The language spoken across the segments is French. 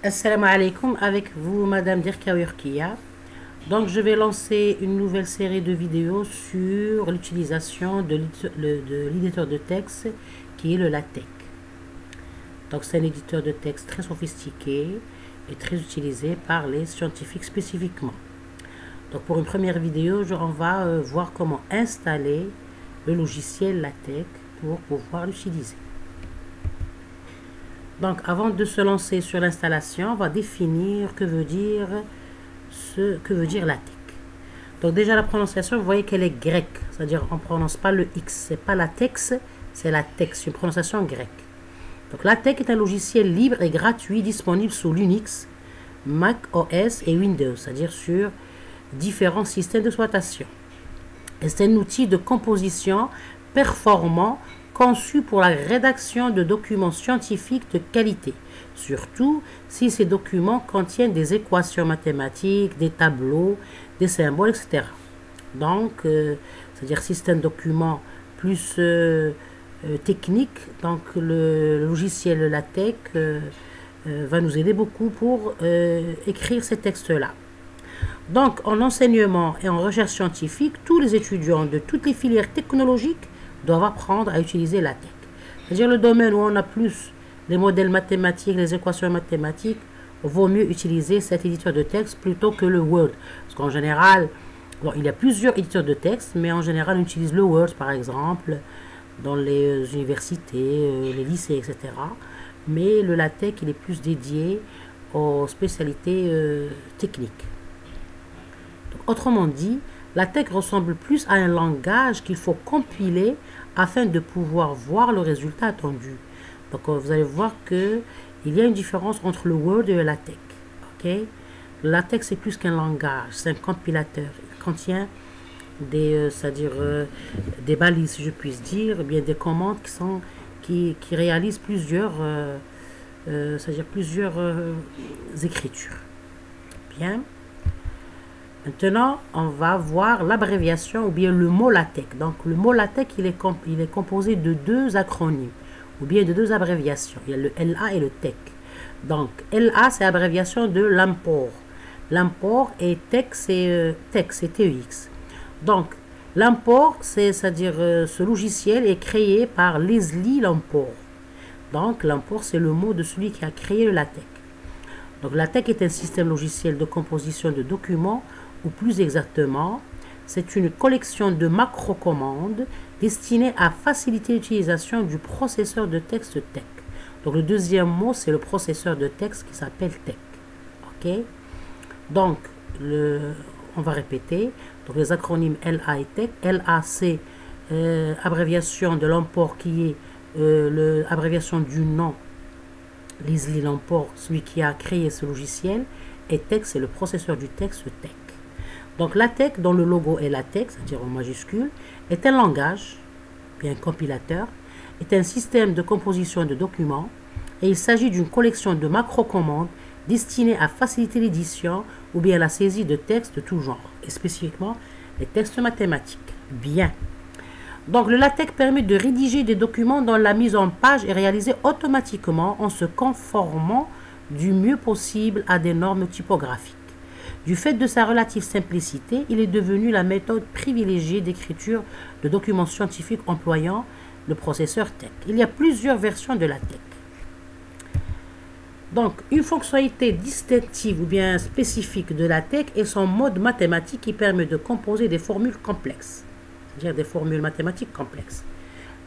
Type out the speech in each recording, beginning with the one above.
Assalamu alaikum, avec vous Madame Dirka Urkia. Donc je vais lancer une nouvelle série de vidéos sur l'utilisation de l'éditeur de texte qui est le LaTeX. Donc c'est un éditeur de texte très sophistiqué et très utilisé par les scientifiques spécifiquement. Donc pour une première vidéo, on va euh, voir comment installer le logiciel LaTeX pour pouvoir l'utiliser. Donc, avant de se lancer sur l'installation, on va définir que veut dire ce que veut dire. Donc, déjà, la prononciation, vous voyez qu'elle est grecque. C'est-à-dire, on ne prononce pas le X. C'est pas la TEX, c'est la TEX, une prononciation grecque. Donc, la TEC est un logiciel libre et gratuit disponible sous Linux, Mac OS et Windows, c'est-à-dire sur différents systèmes d'exploitation. C'est un outil de composition performant conçu pour la rédaction de documents scientifiques de qualité, surtout si ces documents contiennent des équations mathématiques, des tableaux, des symboles, etc. Donc, euh, c'est-à-dire si c'est un document plus euh, euh, technique, donc le logiciel LaTeX va nous aider beaucoup pour écrire ces textes-là. Donc, en enseignement et en recherche scientifique, tous les étudiants de toutes les filières technologiques doivent apprendre à utiliser la tech. C'est-à-dire le domaine où on a plus les modèles mathématiques, les équations mathématiques, vaut mieux utiliser cet éditeur de texte plutôt que le Word. Parce qu'en général, il y a plusieurs éditeurs de texte, mais en général, on utilise le Word, par exemple, dans les universités, euh, les lycées, etc. Mais le LaTeX, il est plus dédié aux spécialités euh, techniques. autrement dit, la tech ressemble plus à un langage qu'il faut compiler afin de pouvoir voir le résultat attendu. Donc euh, vous allez voir que il y a une différence entre le Word et le LaTeX. Ok, le LaTeX c'est plus qu'un langage, c'est un compilateur. Il contient des, euh, c'est-à-dire euh, des balises, si je puisse dire, bien des commandes qui sont qui, qui réalisent plusieurs, c'est-à-dire plusieurs écritures. Bien. Maintenant, on va voir l'abréviation ou bien le mot LaTeX. Donc, le mot LaTeX, il est, il est composé de deux acronymes ou bien de deux abréviations. Il y a le LA et le TEC. Donc, LA, c'est l'abréviation de l'import. L'import et TEC, c'est euh, TEX. Donc, l'import, c'est-à-dire euh, ce logiciel est créé par Leslie Lamport. Donc, l'import, c'est le mot de celui qui a créé le LaTeX. Donc, LaTeX est un système logiciel de composition de documents ou plus exactement, c'est une collection de macro-commandes destinées à faciliter l'utilisation du processeur de texte TEC. Donc le deuxième mot, c'est le processeur de texte qui s'appelle TEC. OK? Donc, le, on va répéter. Donc les acronymes LA et TEC. LA, c'est euh, abréviation de l'import qui est euh, l'abréviation du nom Leslie Lamport, celui qui a créé ce logiciel. Et TEC, c'est le processeur du texte TEC. Donc LaTeX, dont le logo est LaTeX, c'est-à-dire en majuscule, est un langage, bien compilateur, est un système de composition de documents et il s'agit d'une collection de macro-commandes destinées à faciliter l'édition ou bien la saisie de textes de tout genre, et spécifiquement les textes mathématiques. Bien. Donc le LaTeX permet de rédiger des documents dont la mise en page est réalisée automatiquement en se conformant du mieux possible à des normes typographiques. Du fait de sa relative simplicité, il est devenu la méthode privilégiée d'écriture de documents scientifiques employant le processeur TEC. Il y a plusieurs versions de la TEC. Donc, une fonctionnalité distinctive ou bien spécifique de la TEC est son mode mathématique qui permet de composer des formules complexes, c'est-à-dire des formules mathématiques complexes.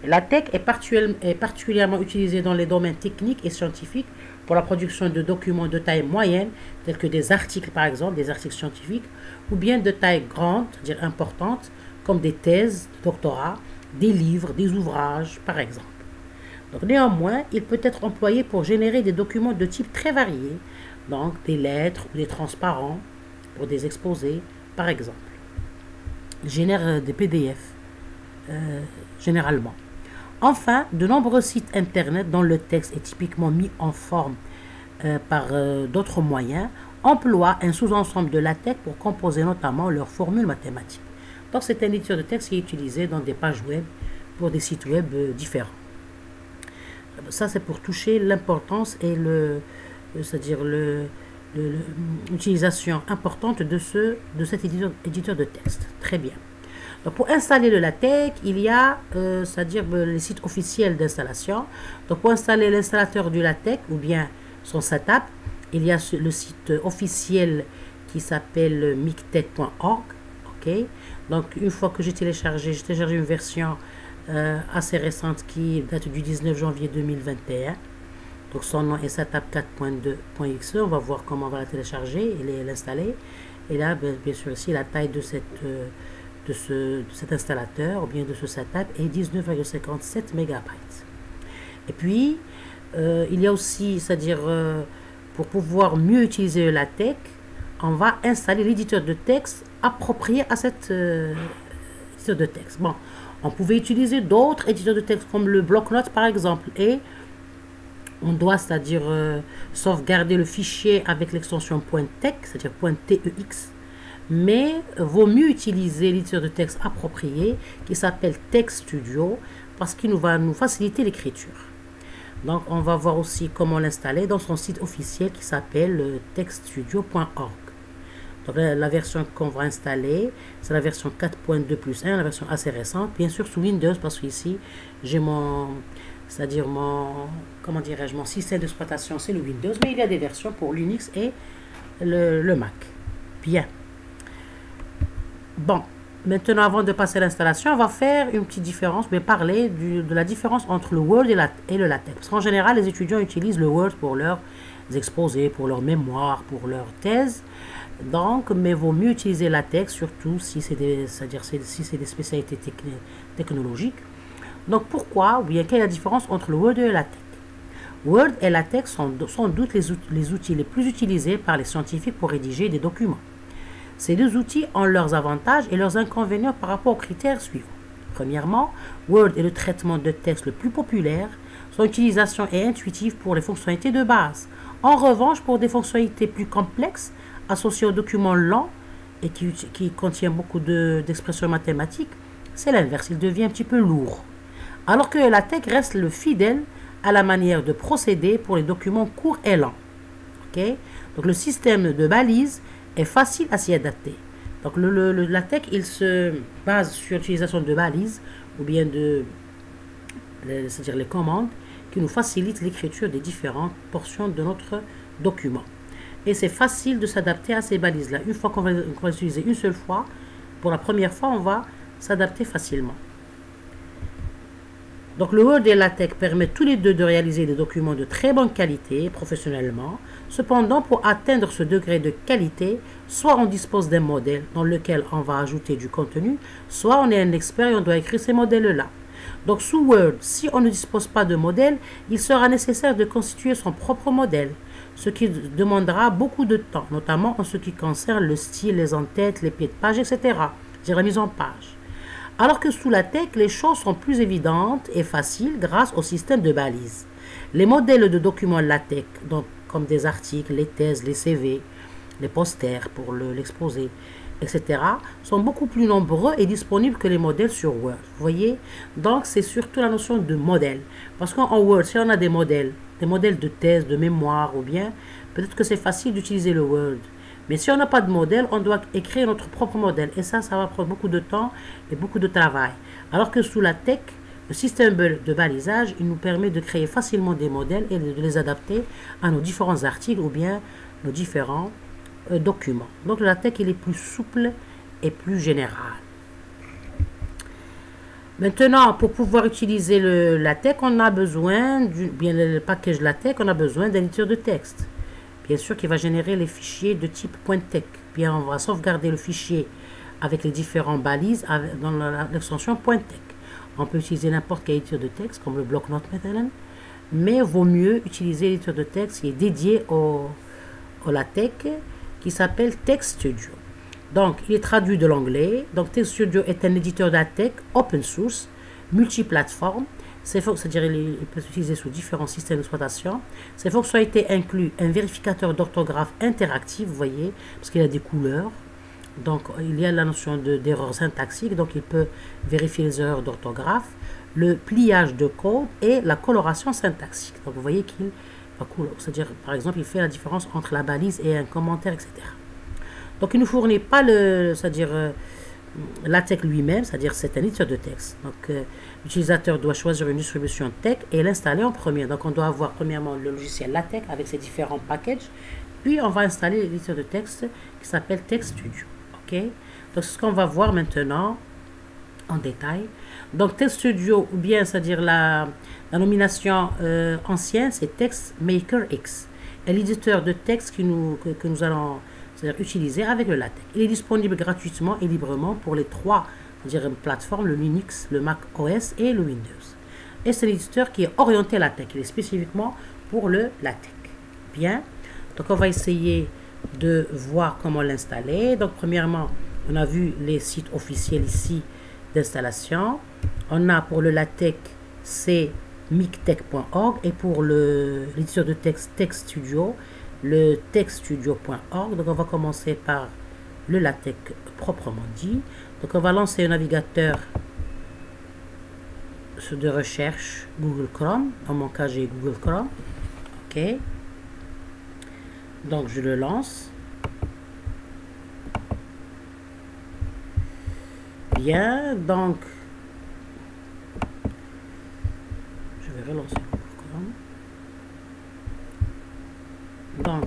La TEC est particulièrement utilisée dans les domaines techniques et scientifiques pour la production de documents de taille moyenne, tels que des articles par exemple, des articles scientifiques, ou bien de taille grande, c'est-à-dire importante, comme des thèses de doctorat, des livres, des ouvrages par exemple. Donc néanmoins, il peut être employé pour générer des documents de type très varié, donc des lettres ou des transparents pour des exposés par exemple. Il génère euh, des PDF euh, généralement. Enfin, de nombreux sites Internet dont le texte est typiquement mis en forme euh, par euh, d'autres moyens emploient un sous-ensemble de latex pour composer notamment leurs formules mathématiques. Donc c'est un éditeur de texte qui est utilisé dans des pages web pour des sites web euh, différents. Ça c'est pour toucher l'importance et le, c'est-à-dire l'utilisation importante de, ce, de cet éditeur de texte. Très bien. Donc pour installer le LaTeX, il y a, euh, c'est-à-dire euh, les sites officiels d'installation. Donc pour installer l'installateur du LaTeX ou bien son setup, il y a le site officiel qui s'appelle mictech.org. Ok? Donc une fois que j'ai téléchargé, j'ai téléchargé une version euh, assez récente qui date du 19 janvier 2021. Donc son nom est setup 4.2.exe. On va voir comment on va la télécharger et l'installer. Et là, bien, sûr, ici, la taille de cette de, ce, cet installateur ou bien de ce setup est 19,57 MB. Et puis, euh, il y a aussi, c'est-à-dire, euh, pour pouvoir mieux utiliser le LaTeX, on va installer l'éditeur de texte approprié à cet euh, éditeur de texte. Bon, on pouvait utiliser d'autres éditeurs de texte comme le bloc-notes par exemple et on doit, c'est-à-dire sauvegarder le fichier avec l'extension .tex, c'est-à-dire .tex mais vaut mieux utiliser l'éditeur de texte approprié qui s'appelle Text Studio parce qu'il va nous faciliter l'écriture. Donc on va voir aussi comment l'installer dans son site officiel qui s'appelle euh, textstudio.org. Donc la, version qu'on va installer, c'est la version 4.2 plus 1, la version assez récente, bien sûr sous Windows parce qu'ici j'ai mon, c'est-à-dire mon, comment dirais-je, mon système d'exploitation c'est le Windows, mais il y a des versions pour Linux et le Mac. Bien. Bon, maintenant avant de passer à l'installation, on va faire une petite différence, mais parler de la différence entre le Word et, le LaTeX. Parce qu'en général, les étudiants utilisent le Word pour leurs exposés, pour leur mémoire, pour leur thèse. Donc, mais vaut mieux utiliser LaTeX, surtout si c'est des, si c'est des spécialités technologiques. Donc, pourquoi ou quelle est la différence entre le Word et le LaTeX? Word et LaTeX sont sans doute les outils les plus utilisés par les scientifiques pour rédiger des documents. Ces deux outils ont leurs avantages et leurs inconvénients par rapport aux critères suivants. Premièrement, Word est le traitement de texte le plus populaire. Son utilisation est intuitive pour les fonctionnalités de base. En revanche, pour des fonctionnalités plus complexes, associées aux documents lents et qui, qui contient beaucoup d'expressions mathématiques, c'est l'inverse, il devient un petit peu lourd. Alors que la tech reste le fidèle à la manière de procéder pour les documents courts et lents. Donc le système de balise est facile à s'y adapter. Donc le, le, LaTeX, il se base sur l'utilisation de balises ou bien de, c'est-à-dire les commandes qui nous facilitent l'écriture des différentes portions de notre document. Et c'est facile de s'adapter à ces balises-là. Une fois qu'on va, va utiliser une seule fois, pour la première fois, on va s'adapter facilement. Donc le Word et LaTeX permettent tous les deux de réaliser des documents de très bonne qualité professionnellement. Cependant, pour atteindre ce degré de qualité, soit on dispose d'un modèle dans lequel on va ajouter du contenu, soit on est un expert et on doit écrire ces modèles-là. Donc sous Word, si on ne dispose pas de modèle, il sera nécessaire de constituer son propre modèle, ce qui demandera beaucoup de temps, notamment en ce qui concerne le style, les entêtes, les pieds de page, etc. J'ai remis en page. Alors que sous la tech, les choses sont plus évidentes et faciles grâce au système de balises. Les modèles de documents LaTeX, donc comme des articles, les thèses, les CV, les posters pour l'exposer, etc., sont beaucoup plus nombreux et disponibles que les modèles sur Word. Vous voyez? Donc, c'est surtout la notion de modèle. Parce qu'en Word, si on a des modèles, des modèles de thèse, de mémoire ou bien, peut-être que c'est facile d'utiliser le Word. Mais si on n'a pas de modèle, on doit écrire notre propre modèle. Et ça, ça va prendre beaucoup de temps et beaucoup de travail. Alors que sous la tech, le système de balisage, il nous permet de créer facilement des modèles et de les adapter à nos différents articles ou bien nos différents euh, documents. Donc la tech, il est plus souple et plus général. Maintenant, pour pouvoir utiliser le, la tech, on a besoin, du, bien le package LaTeX, on a besoin d'un éditeur de texte bien sûr qui va générer les fichiers de type .tex. Bien, on va sauvegarder le fichier avec les différentes balises dans l'extension .tex. On peut utiliser n'importe quel éditeur de texte, comme le bloc-notes maintenant, mais vaut mieux utiliser l'éditeur de texte qui est dédié au, au LaTeX, qui s'appelle Text Studio. Donc, il est traduit de l'anglais. Donc, Text Studio est un éditeur de LaTeX open source, multiplateforme, c'est-à-dire il peut s'utiliser sous différents systèmes d'exploitation. Ces fonctionnalités incluent un vérificateur d'orthographe interactif, vous voyez, parce qu'il a des couleurs. Donc, il y a la notion d'erreur syntaxique, donc il peut vérifier les erreurs d'orthographe, le pliage de code et la coloration syntaxique. Donc, vous voyez qu'il. C'est-à-dire, par exemple, il fait la différence entre la balise et un commentaire, etc. Donc, il ne fournit pas le, c'est-à-dire euh, LaTeX lui-même, c'est-à-dire c'est un éditeur de texte. Donc, euh, l'utilisateur doit choisir une distribution TeX et l'installer en premier. Donc, on doit avoir premièrement le logiciel LaTeX avec ses différents packages. Puis, on va installer l'éditeur de texte qui s'appelle Text Studio. OK? Donc, c'est ce qu'on va voir maintenant en détail. Donc, Text Studio, ou bien, c'est-à-dire la, la nomination euh, ancienne, c'est Text Maker X. L'éditeur de texte nous, que, nous allons utiliser avec le LaTeX. Il est disponible gratuitement et librement pour les trois plateformes, le Linux, le Mac OS et le Windows. Et c'est l'éditeur qui est orienté LaTeX. Il est spécifiquement pour le LaTeX. Bien. Donc, on va essayer de voir comment l'installer. Donc, premièrement, on a vu les sites officiels ici d'installation. On a pour le LaTeX, c'est mictech.org et pour l'éditeur de texte Text Studio, le textstudio.org. Donc on va commencer par le LaTeX proprement dit. Donc on va lancer un navigateur de recherche Google Chrome. Dans mon cas, j'ai Google Chrome. OK. Donc je le lance. Bien, donc je vais relancer Donc,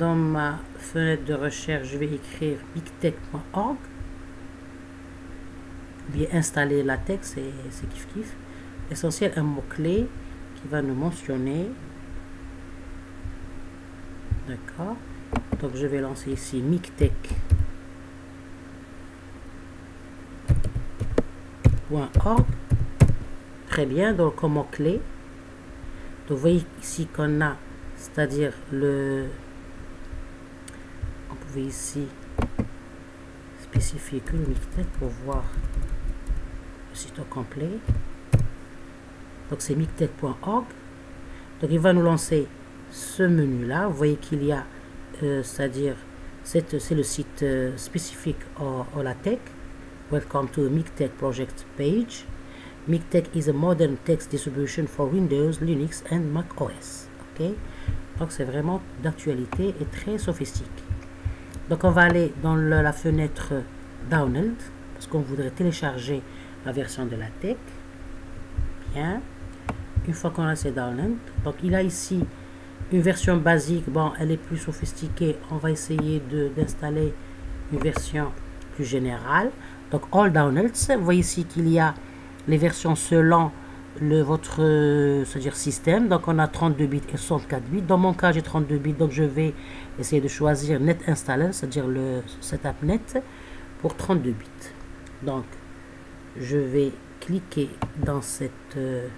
dans ma fenêtre de recherche, je vais écrire bigtech.org. Bien installer la texte, c'est kiff kiff. Essentiel, un mot-clé qui va nous mentionner. D'accord. Donc, je vais lancer ici mictech.org. Très bien, donc comme mot-clé. Vous voyez ici qu'on a c'est-à-dire le pouvait ici spécifier que Mictech pour voir le site au complet donc c'est mictech.org donc il va nous lancer ce menu là vous voyez qu'il y a euh, c'est-à-dire c'est le site euh, spécifique au, LaTeX welcome to the Mictech project page Mictech is a modern text distribution for Windows, Linux and Mac OS. Okay? Donc c'est vraiment d'actualité et très sophistiqué. Donc on va aller dans la fenêtre Download parce qu'on voudrait télécharger la version de la tech. Bien. Une fois qu'on a ces Download, donc il a ici une version basique. Bon, elle est plus sophistiquée. On va essayer d'installer une version plus générale. Donc All Downloads. Vous voyez ici qu'il y a les versions selon le, votre euh, dire système. Donc on a 32 bits et 64 bits. Dans mon cas, j'ai 32 bits, donc je vais essayer de choisir Net Installer, c'est-à-dire le setup net pour 32 bits. Donc je vais cliquer dans cette euh,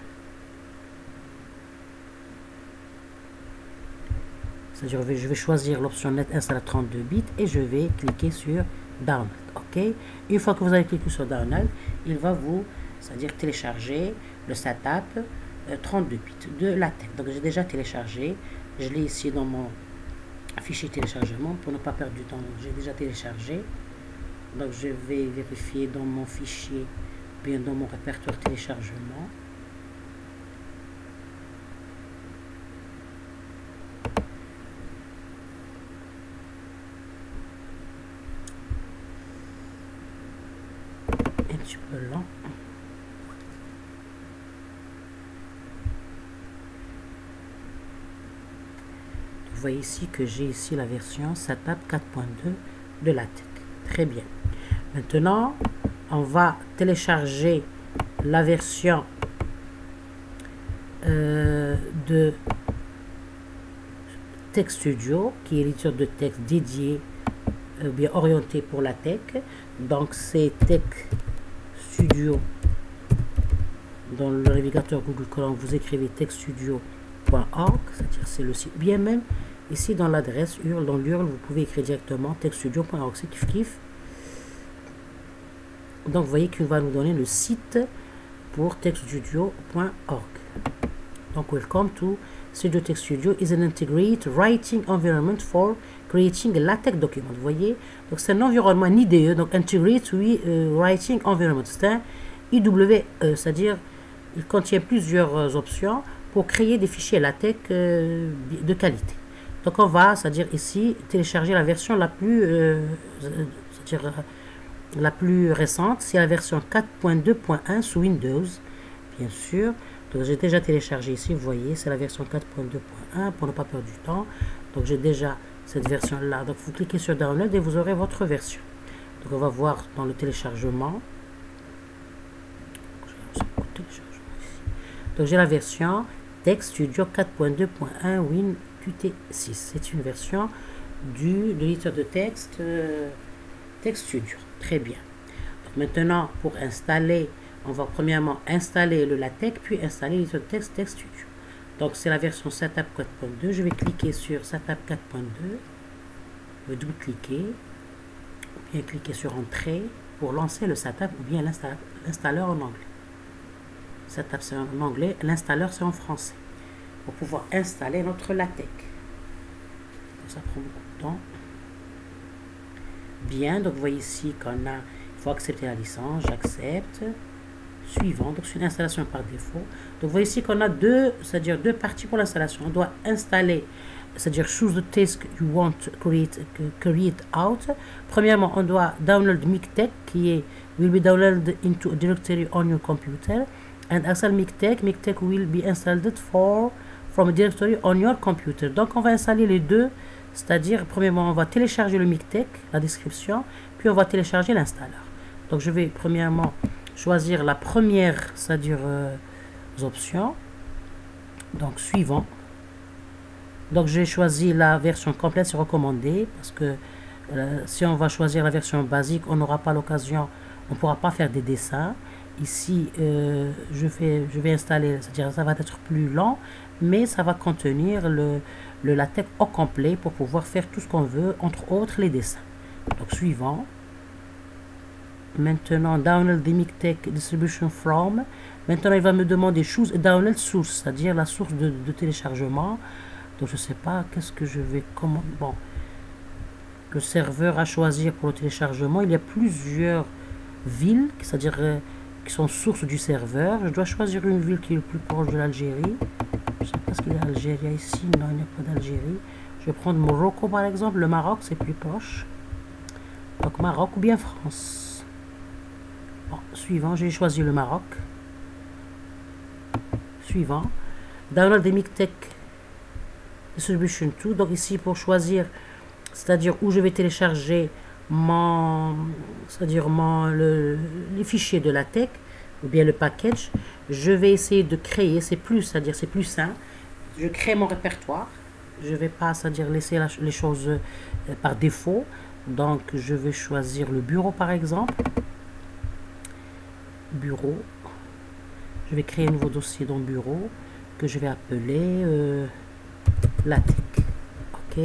c'est-à-dire je vais choisir l'option Net Installer 32 bits et je vais cliquer sur Download. OK? Une fois que vous avez cliqué sur Download, il va vous c'est-à-dire télécharger le setup 32 euh, bits de la tech. Donc j'ai déjà téléchargé, je l'ai ici dans mon fichier téléchargement pour ne pas perdre du temps. J'ai déjà téléchargé. Donc je vais vérifier dans mon fichier, bien dans mon répertoire téléchargement. Un petit peu lent. Ici que j'ai ici la version SATAP 4.2 de la tech. Très bien. Maintenant, on va télécharger la version euh, de Text Studio, qui est l'éditeur de texte dédié, euh, bien orienté pour la tech. Donc, c'est Text Studio. Dans le navigateur Google Chrome, vous écrivez textstudio.org, c'est-à-dire c'est le site bien même Ici, dans l'adresse URL, dans l'URL, vous pouvez écrire directement textstudio.org. Donc, vous voyez qu'il va nous donner le site pour textstudio.org. Donc, welcome to Studio Text Studio is an integrated writing environment for creating LaTeX document. Vous voyez, donc c'est un environnement, IDE, donc Integrated euh, Writing Environment. C'est un IWE, c'est-à-dire il contient plusieurs euh, options pour créer des fichiers LaTeX euh, de qualité. Donc on va, c'est-à-dire ici, télécharger la version la plus, euh, c'est-à-dire la plus récente, c'est la version 4.2.1 sous Windows, bien sûr. Donc j'ai déjà téléchargé ici, vous voyez, c'est la version 4.2.1 pour ne pas perdre du temps. Donc j'ai déjà cette version-là. Donc vous cliquez sur Download et vous aurez votre version. Donc on va voir dans le téléchargement. Donc j'ai la version Text Studio 4.2.1 Win Qt6. C'est une version du, de l'éditeur de texte euh, Text Studio. Très bien. maintenant, pour installer, on va premièrement installer le LaTeX, puis installer l'éditeur de texte Text Studio. Donc c'est la version Setup 4.2. Je vais cliquer sur Setup 4.2. Je vais double-cliquer, ou bien cliquer sur Entrée pour lancer le setup ou bien l'installeur en anglais. Setup c'est en anglais, l'installeur c'est en français. Pour pouvoir installer notre LaTeX. Ça prend beaucoup de temps. Bien, donc vous voyez ici qu'on a, il faut accepter la licence, j'accepte. Suivant, donc c'est une installation par défaut. Donc vous voyez ici qu'on a deux, c'est-à-dire deux parties pour l'installation. On doit installer, c'est-à-dire choose the task you want to create, create out. Premièrement, on doit download MikTeX qui est will be downloaded into a directory on your computer and install MikTeX. MikTeX will be installed for from directory on your computer. Donc on va installer les deux c'est-à-dire, premièrement, on va télécharger le MikTeX, la description, puis on va télécharger l'installeur. Donc, je vais premièrement choisir la première, c'est-à-dire euh, option. Donc, suivant. Donc, j'ai choisi la version complète, c'est recommandé, parce que euh, si on va choisir la version basique, on n'aura pas l'occasion, on ne pourra pas faire des dessins. Ici, euh, je, fais, je vais installer, c'est-à-dire ça va être plus lent, mais ça va contenir le, le latex au complet pour pouvoir faire tout ce qu'on veut, entre autres les dessins. Donc suivant. Maintenant, download the MikTeX distribution from. Maintenant, il va me demander choose download source, c'est-à-dire la source de, téléchargement. Donc je sais pas qu'est-ce que je vais comment. Bon, le serveur à choisir pour le téléchargement. Il y a plusieurs villes, c'est-à-dire euh, qui sont sources du serveur. Je dois choisir une ville qui est le plus proche de l'Algérie. Je sais pas ce qu'il ici. Non, il n'y a pas d'Algérie. Je vais prendre Morocco par exemple. Le Maroc, c'est plus proche. Donc Maroc ou bien France. Bon, suivant, j'ai choisi le Maroc. Suivant. Download MikTeX Distribution 2. Donc ici, pour choisir, c'est-à-dire où je vais télécharger mon, c'est-à-dire les fichiers de la tech ou bien le package, je vais essayer de créer, c'est plus, c'est-à-dire c'est plus simple. Je crée mon répertoire. Je vais pas, c'est-à-dire laisser les choses euh, par défaut. Donc, je vais choisir le bureau, par exemple. Bureau. Je vais créer un nouveau dossier dans bureau que je vais appeler euh, LaTeX. OK.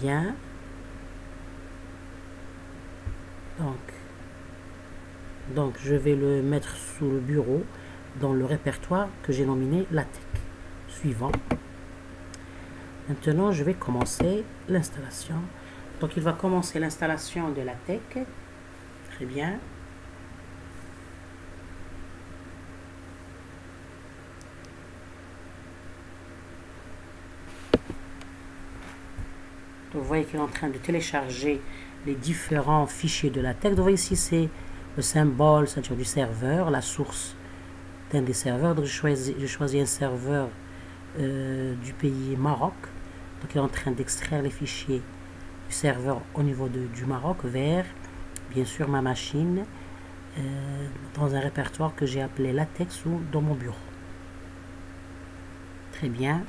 Bien. Donc, donc je vais le mettre sous le bureau dans le répertoire que j'ai nominé LaTeX. Suivant. Maintenant, je vais commencer l'installation. Donc, il va commencer l'installation de LaTeX. Très bien. vous voyez qu'il est en train de télécharger les différents fichiers de la tech. Donc, ici, c'est le symbole, c'est-à-dire du serveur, la source d'un des serveurs. Donc, je choisis, un serveur euh, du pays Maroc. Donc, il est en train d'extraire les fichiers du serveur au niveau de, du Maroc vers, bien sûr, ma machine euh, dans un répertoire que j'ai appelé latex ou dans mon bureau. Très bien.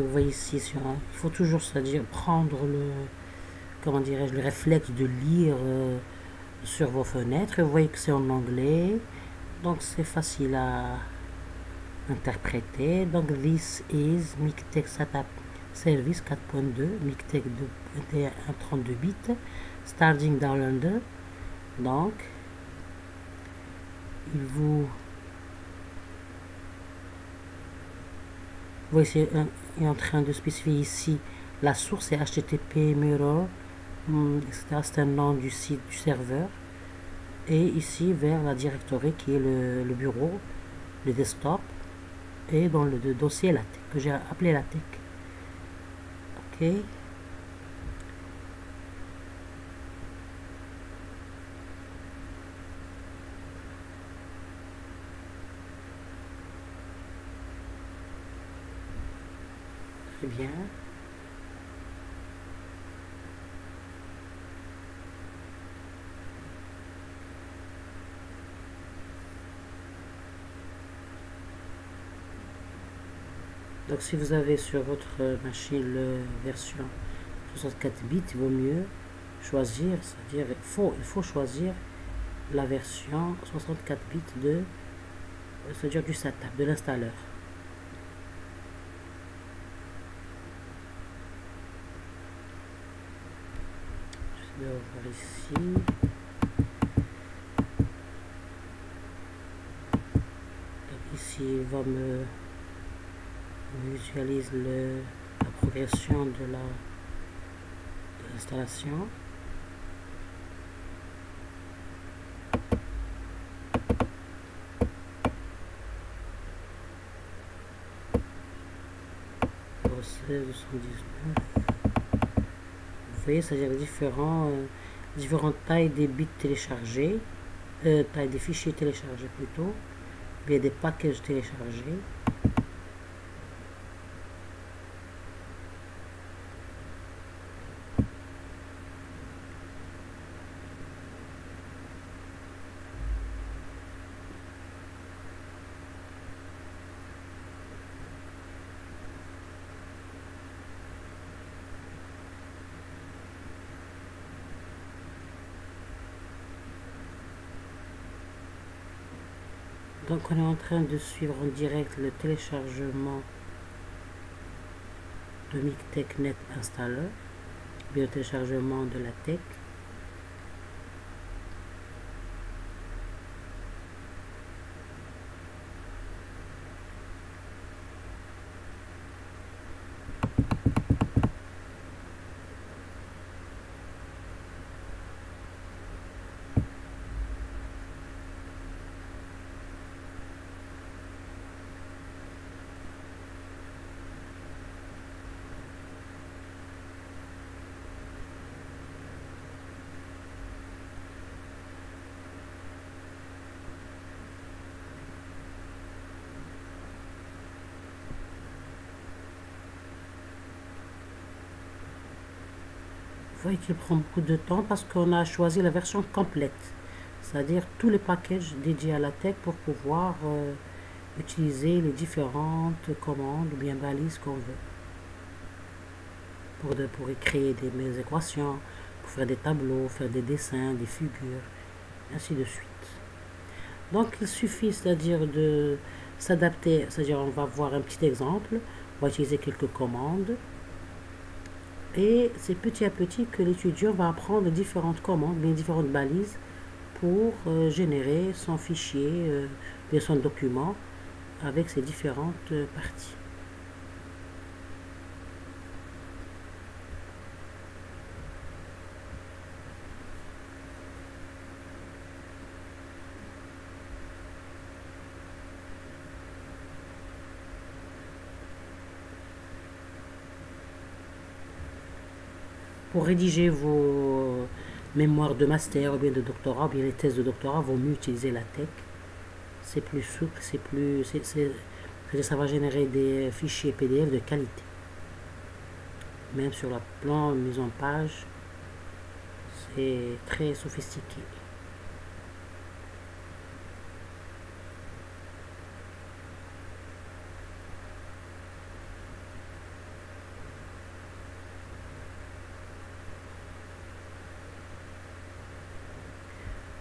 Vous voyez ici, il faut toujours, c'est-à-dire prendre le, comment dirais-je, le réflexe de lire euh, sur vos fenêtres. Vous voyez que c'est en anglais, donc c'est facile à interpréter. Donc this is MikTeX Setup Service 4.2, MikTeX 32 bits, starting downloader. Donc il vous voyez, est en train de spécifier ici la source est HTTP mirror, hmm. C'est un nom du site du serveur. Et ici vers la directory qui est le, le bureau, le desktop, et dans le, dossier LaTeX que j'ai appelé LaTeX. Ok. Très bien. Si vous avez sur votre machine la version 64 bits, il vaut mieux choisir, c'est-à-dire il faut, il faut choisir la version 64 bits de c'est-à-dire du setup, de l'installeur. Je vais voir ici. ici, il va me visualise le, la progression de la de l'installation. Vous voyez, c'est-à-dire différents, euh, différentes tailles des bits téléchargés, euh, taille des fichiers téléchargés plutôt, bien des packages téléchargés. Donc on est en train de suivre en direct le téléchargement de MicTechNet Installer, le téléchargement de la tech. Voyez qu'il prend beaucoup de temps parce qu'on a choisi la version complète, c'est-à-dire tous les packages dédiés à la tech pour pouvoir euh, utiliser les différentes commandes ou bien balises qu'on veut. Pour, de, pour créer des, équations, pour faire des tableaux, faire des dessins, des figures, ainsi de suite. Donc il suffit, c'est-à-dire de s'adapter, c'est-à-dire on va voir un petit exemple, on va utiliser quelques commandes et c'est petit à petit que l'étudiant va apprendre différentes commandes, différentes balises pour euh, générer son fichier, euh, son document avec ses différentes euh, parties. Pour rédiger vos mémoires de master ou bien de doctorat, ou bien les thèses de doctorat, vaut mieux utiliser la tech. C'est plus souple, c'est plus. ça va générer des fichiers PDF de qualité. Même sur la plan mise en page, c'est très sophistiqué.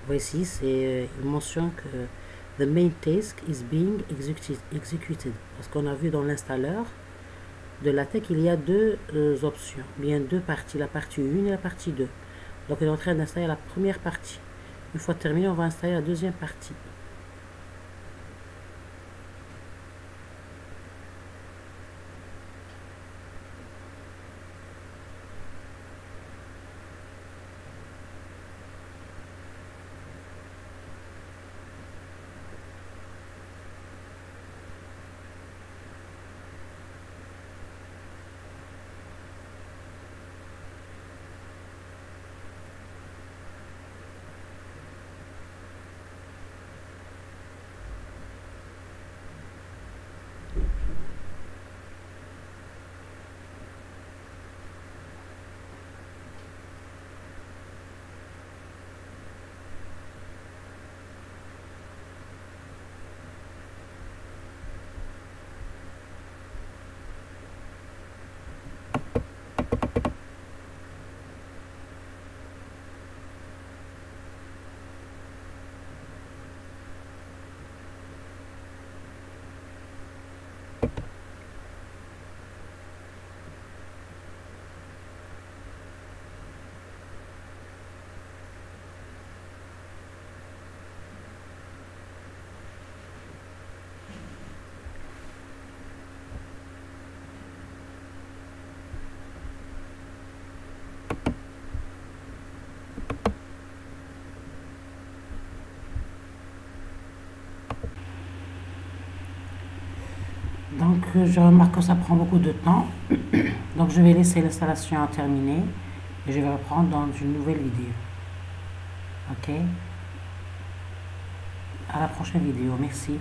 Voici, c'est, euh, il mentionne que the main task is being executed. Parce qu'on a vu dans l'installeur de la tech, il y a deux euh, options, bien deux parties, la partie 1 et la partie 2. Donc, il est en train d'installer la première partie. Une fois terminé, on va installer la deuxième partie. Donc je remarque que ça prend beaucoup de temps. Donc je vais laisser l'installation terminer et je vais reprendre dans une nouvelle vidéo. Ok? À la prochaine vidéo. Merci.